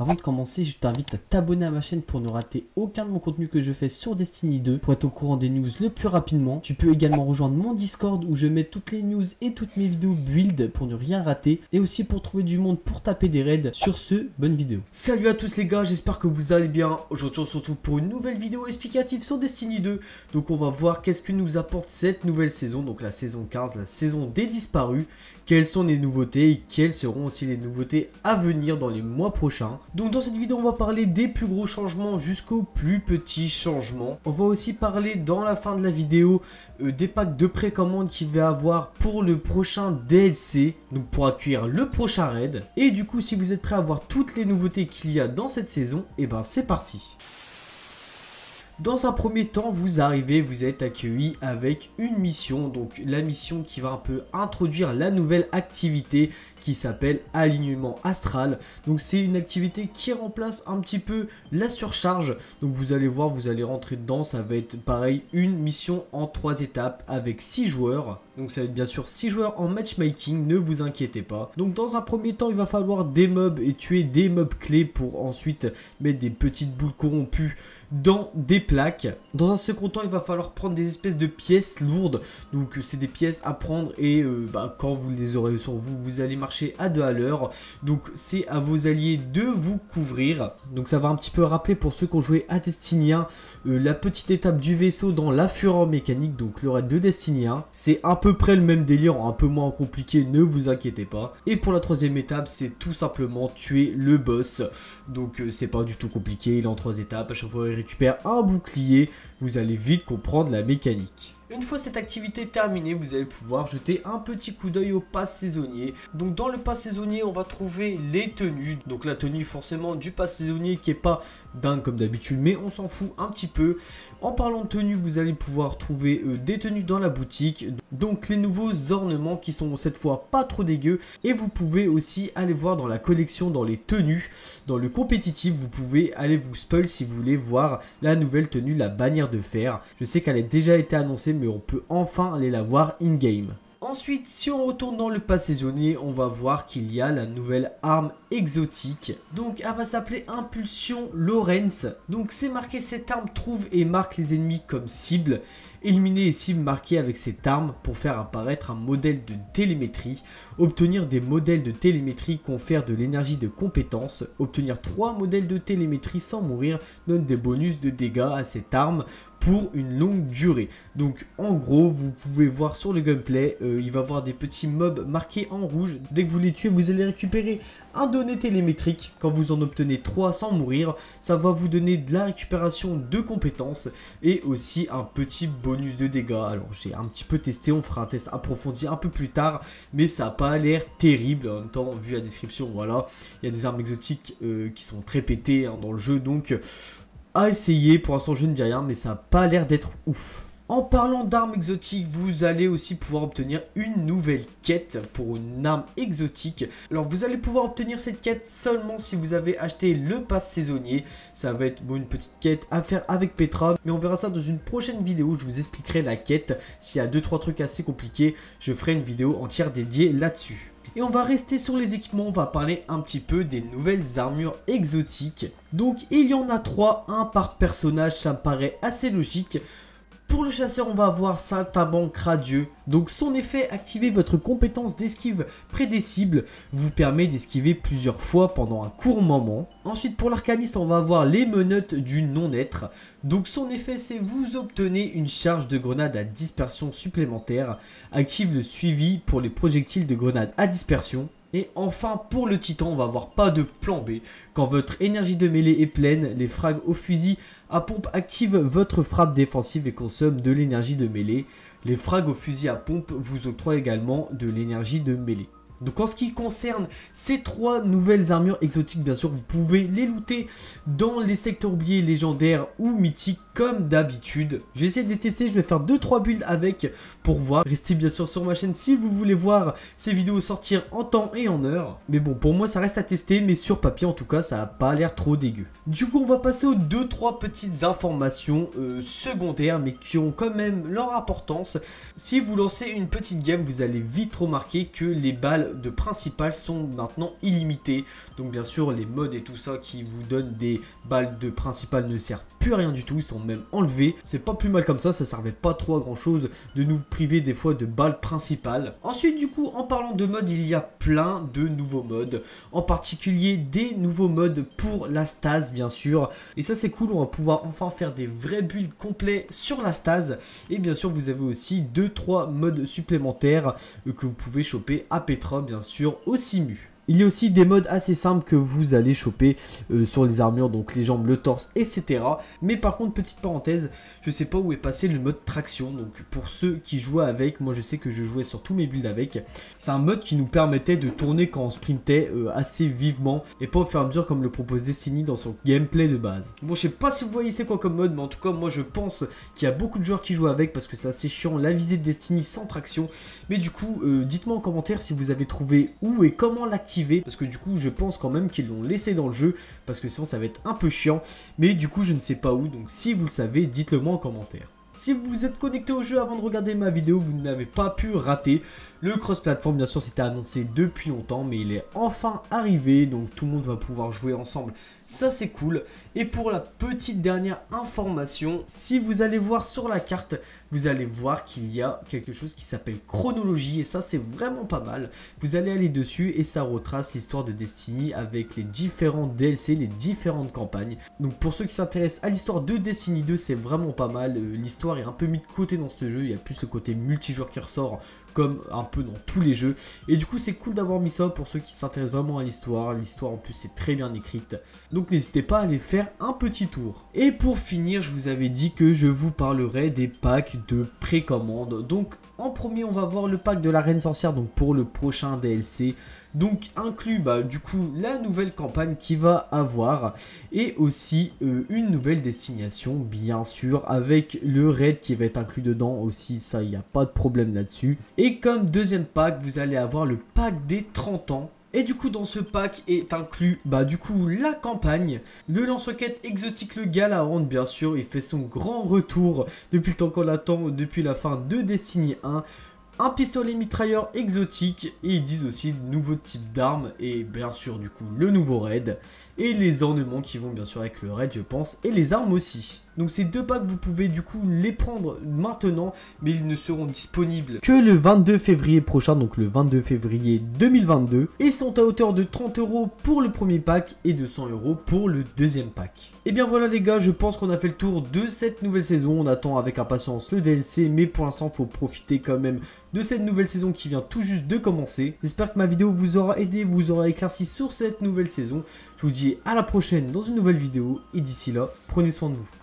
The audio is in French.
Avant de commencer, je t'invite à t'abonner à ma chaîne pour ne rater aucun de mon contenu que je fais sur Destiny 2 pour être au courant des news le plus rapidement. Tu peux également rejoindre mon Discord où je mets toutes les news et toutes mes vidéos build pour ne rien rater et aussi pour trouver du monde pour taper des raids. Sur ce, bonne vidéo. Salut à tous les gars, j'espère que vous allez bien. Aujourd'hui, on se retrouve pour une nouvelle vidéo explicative sur Destiny 2. Donc on va voir qu'est-ce que nous apporte cette nouvelle saison, donc la saison 15, la saison des disparus quelles sont les nouveautés et quelles seront aussi les nouveautés à venir dans les mois prochains. Donc dans cette vidéo on va parler des plus gros changements jusqu'aux plus petits changements. On va aussi parler dans la fin de la vidéo euh, des packs de précommande qu'il va avoir pour le prochain DLC, donc pour accueillir le prochain raid. Et du coup si vous êtes prêts à voir toutes les nouveautés qu'il y a dans cette saison, et eh ben c'est parti dans un premier temps, vous arrivez, vous êtes accueilli avec une mission, donc la mission qui va un peu introduire la nouvelle activité qui s'appelle alignement astral. Donc c'est une activité qui remplace un petit peu la surcharge. Donc vous allez voir, vous allez rentrer dedans, ça va être pareil, une mission en trois étapes avec six joueurs. Donc ça va être bien sûr 6 joueurs en matchmaking, ne vous inquiétez pas. Donc dans un premier temps, il va falloir des mobs et tuer des mobs clés pour ensuite mettre des petites boules corrompues dans des plaques. Dans un second temps, il va falloir prendre des espèces de pièces lourdes. Donc c'est des pièces à prendre et euh, bah, quand vous les aurez sur vous, vous allez à deux à l'heure. Donc c'est à vos alliés de vous couvrir. Donc ça va un petit peu rappeler pour ceux qui ont joué à Destiny 1 euh, la petite étape du vaisseau dans la fureur mécanique, donc le raid de Destiny 1. C'est à peu près le même délire, un peu moins compliqué, ne vous inquiétez pas. Et pour la troisième étape, c'est tout simplement tuer le boss. Donc euh, c'est pas du tout compliqué, il est en trois étapes, à chaque fois il récupère un bouclier, vous allez vite comprendre la mécanique. Une fois cette activité terminée, vous allez pouvoir jeter un petit coup d'œil au pass saisonnier. Donc dans le pass saisonnier, on va trouver les tenues. Donc la tenue forcément du pass saisonnier qui est pas dingue comme d'habitude, mais on s'en fout un petit peu. En parlant de tenues, vous allez pouvoir trouver euh, des tenues dans la boutique. Donc les nouveaux ornements qui sont cette fois pas trop dégueux. Et vous pouvez aussi aller voir dans la collection, dans les tenues, dans le compétitif, vous pouvez aller vous spoil si vous voulez voir la nouvelle tenue, la bannière de fer. Je sais qu'elle a déjà été annoncée, mais on peut enfin aller la voir in-game. Ensuite, si on retourne dans le pas saisonnier, on va voir qu'il y a la nouvelle arme exotique. Donc, elle va s'appeler Impulsion Lorenz. Donc, c'est marqué cette arme trouve et marque les ennemis comme cible. Éliminer les cibles marquées avec cette arme pour faire apparaître un modèle de télémétrie. Obtenir des modèles de télémétrie confère de l'énergie de compétence. Obtenir 3 modèles de télémétrie sans mourir donne des bonus de dégâts à cette arme pour une longue durée. Donc en gros, vous pouvez voir sur le gameplay, euh, il va y avoir des petits mobs marqués en rouge. Dès que vous les tuez, vous allez récupérer un donné télémétrique. Quand vous en obtenez 3 sans mourir, ça va vous donner de la récupération de compétences et aussi un petit bonus de dégâts. Alors j'ai un petit peu testé, on fera un test approfondi un peu plus tard, mais ça n'a pas l'air terrible. En même temps, vu la description, voilà, il y a des armes exotiques euh, qui sont très pétées hein, dans le jeu, donc à essayer. Pour l'instant, je ne dis rien, mais ça n'a pas l'air d'être ouf. En parlant d'armes exotiques, vous allez aussi pouvoir obtenir une nouvelle quête pour une arme exotique. Alors vous allez pouvoir obtenir cette quête seulement si vous avez acheté le pass saisonnier. Ça va être une petite quête à faire avec Petra, mais on verra ça dans une prochaine vidéo. Je vous expliquerai la quête. S'il y a 2-3 trucs assez compliqués, je ferai une vidéo entière dédiée là-dessus. Et on va rester sur les équipements, on va parler un petit peu des nouvelles armures exotiques. Donc il y en a trois, un par personnage, ça me paraît assez logique. Pour le chasseur, on va avoir Saltabanque Radieux. Donc son effet, activer votre compétence d'esquive près des cibles, vous permet d'esquiver plusieurs fois pendant un court moment. Ensuite, pour l'arcaniste, on va avoir les menottes du non-être. Donc son effet, c'est vous obtenez une charge de grenade à dispersion supplémentaire. Active le suivi pour les projectiles de grenade à dispersion. Et enfin, pour le titan, on va avoir pas de plan B. Quand votre énergie de mêlée est pleine, les frags au fusil à pompe active votre frappe défensive et consomme de l'énergie de mêlée. Les frags au fusil à pompe vous octroient également de l'énergie de mêlée. Donc en ce qui concerne ces trois nouvelles armures exotiques, bien sûr, vous pouvez les looter dans les secteurs oubliés légendaires ou mythiques comme d'habitude. Je vais essayer de les tester, je vais faire 2-3 builds avec pour voir. Restez bien sûr sur ma chaîne si vous voulez voir ces vidéos sortir en temps et en heure. Mais bon, pour moi ça reste à tester, mais sur papier en tout cas, ça n'a pas l'air trop dégueu. Du coup, on va passer aux 2-3 petites informations euh, secondaires, mais qui ont quand même leur importance. Si vous lancez une petite game, vous allez vite remarquer que les balles balles de principales sont maintenant illimitées. Donc bien sûr, les modes et tout ça qui vous donnent des balles de principales ne servent plus à rien du tout, ils sont même enlevés. C'est pas plus mal comme ça, ça servait pas trop à grand chose de nous priver des fois de balles principales. Ensuite du coup, en parlant de modes, il y a plein de nouveaux modes, en particulier des nouveaux modes pour la stase bien sûr. Et ça c'est cool, on va pouvoir enfin faire des vrais builds complets sur la stase. Et bien sûr, vous avez aussi 2-3 modes supplémentaires que vous pouvez choper à Petra bien sûr au Simu. Il y a aussi des modes assez simples que vous allez choper euh, sur les armures, donc les jambes, le torse, etc. Mais par contre, petite parenthèse, je sais pas où est passé le mode traction. Donc pour ceux qui jouaient avec, moi je sais que je jouais sur tous mes builds avec. C'est un mode qui nous permettait de tourner quand on sprintait euh, assez vivement et pas au fur et à mesure comme le propose Destiny dans son gameplay de base. Bon, je sais pas si vous voyez c'est quoi comme mode, mais en tout cas, moi je pense qu'il y a beaucoup de joueurs qui jouent avec parce que c'est assez chiant la visée de Destiny sans traction. Mais du coup, euh, dites-moi en commentaire si vous avez trouvé où et comment l'activer parce que du coup je pense quand même qu'ils l'ont laissé dans le jeu parce que sinon ça va être un peu chiant mais du coup je ne sais pas où donc si vous le savez dites-le moi en commentaire. Si vous vous êtes connecté au jeu avant de regarder ma vidéo, vous n'avez pas pu rater. Le cross-platform, bien sûr, c'était annoncé depuis longtemps, mais il est enfin arrivé, donc tout le monde va pouvoir jouer ensemble. Ça, c'est cool. Et pour la petite dernière information, si vous allez voir sur la carte, vous allez voir qu'il y a quelque chose qui s'appelle chronologie, et ça, c'est vraiment pas mal. Vous allez aller dessus, et ça retrace l'histoire de Destiny avec les différents DLC, les différentes campagnes. Donc pour ceux qui s'intéressent à l'histoire de Destiny 2, c'est vraiment pas mal. Euh, l'histoire est un peu mise de côté dans ce jeu, il y a plus le côté multijoueur qui ressort comme un peu dans tous les jeux. Et du coup, c'est cool d'avoir mis ça pour ceux qui s'intéressent vraiment à l'histoire. L'histoire en plus c'est très bien écrite. N'hésitez pas à aller faire un petit tour. Et pour finir, je vous avais dit que je vous parlerai des packs de précommande. Donc en premier, on va voir le pack de la Reine Sorcière donc pour le prochain DLC. Donc inclut bah, du coup la nouvelle campagne qui va avoir et aussi euh, une nouvelle destination bien sûr avec le raid qui va être inclus dedans aussi ça il n'y a pas de problème là-dessus. Et comme deuxième pack vous allez avoir le pack des 30 ans et du coup dans ce pack est inclus bah du coup la campagne, le lance-roquette exotique le Galaron bien sûr, il fait son grand retour depuis le temps qu'on l'attend depuis la fin de Destiny 1 un pistolet mitrailleur exotique et ils disent aussi de nouveaux types d'armes et bien sûr du coup le nouveau raid. Et les ornements qui vont bien sûr avec le raid je pense et les armes aussi. Donc ces deux packs vous pouvez du coup les prendre maintenant mais ils ne seront disponibles que le 22 février prochain donc le 22 février 2022 et sont à hauteur de 30 euros pour le premier pack et de 100 euros pour le deuxième pack. Et bien voilà les gars je pense qu'on a fait le tour de cette nouvelle saison on attend avec impatience le DLC mais pour l'instant faut profiter quand même de cette nouvelle saison qui vient tout juste de commencer. J'espère que ma vidéo vous aura aidé, vous aura éclairci sur cette nouvelle saison. Je vous dis à la prochaine dans une nouvelle vidéo et d'ici là, prenez soin de vous.